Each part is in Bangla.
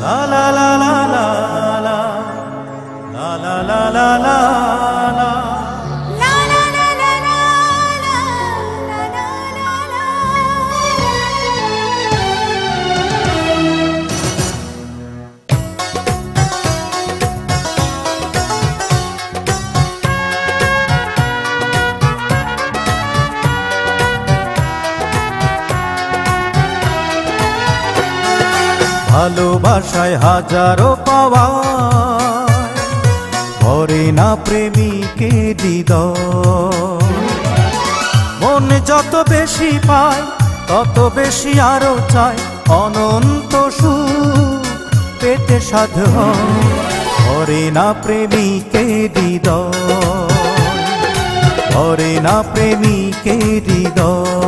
啦啦 ভালোবাসায় হাজারো পাওয়া ভরে না প্রেমিকে দিদ মন যত বেশি পায়, তত বেশি আরও চায়। অনন্ত সুখ পেতে সাধ। ভরে না প্রেমিকে হৃদয়। ভরে না প্রেমিকে হৃদয়।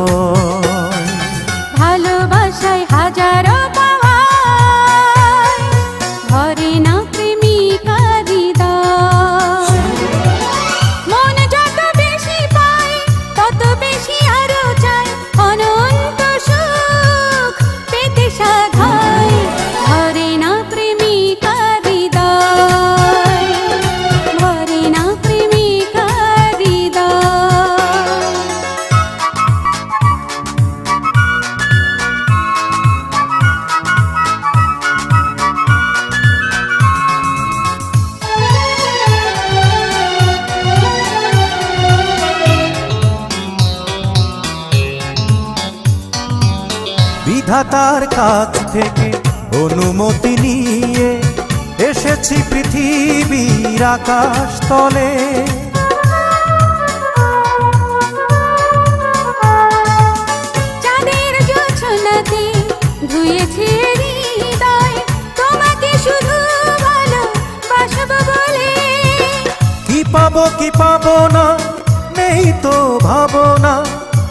বিধাতার কাছ থেকে অনুমতি নিয়ে এসেছি পৃথিবীর আকাশ তলে। চাঁদের হৃদয় তোমাকে শুধু ভালো বলে। কি পাবো কি পাবো না নেই তো ভাবনা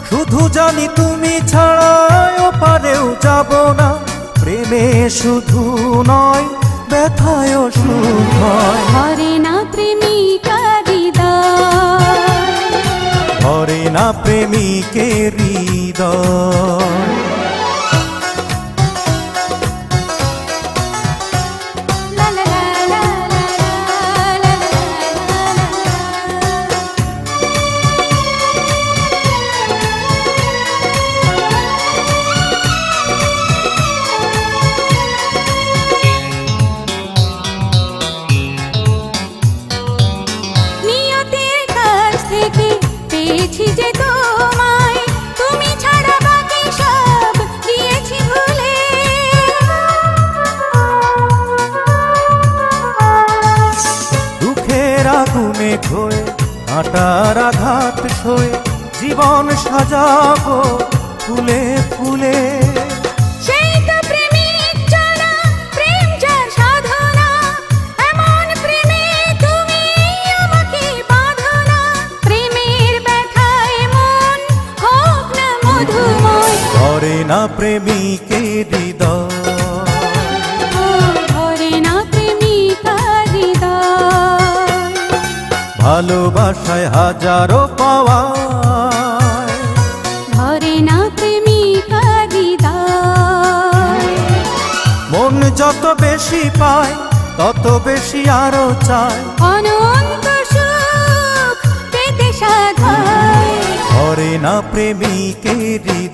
শুধু জানি তুমি ছাড়ায় পারেও যাব না। প্রেমে শুধু নয় ব্যথায় সুখ হরে না প্রেমিকা দিদা হরে না প্রেমিকের হৃদয়। পেয়েছি যে তোমায়, তুমি ছাড়া বাকি সব দিয়েছি ভুলে। দুঃখের আগুনে ধোয়ে, আটার আঘাত সয়ে জীবন সাজাবো ফুলে ফুলে। না প্রেমিকের হৃদয়। ভরে না প্রেমিকা হৃদয়। ভালোবাসায় হাজারো পাওয়া। ভরে না প্রেমিকা হৃদয়। মন যত বেশি পায় তত বেশি আরও চায়। অনন্ত ना प्रेमी के हृदय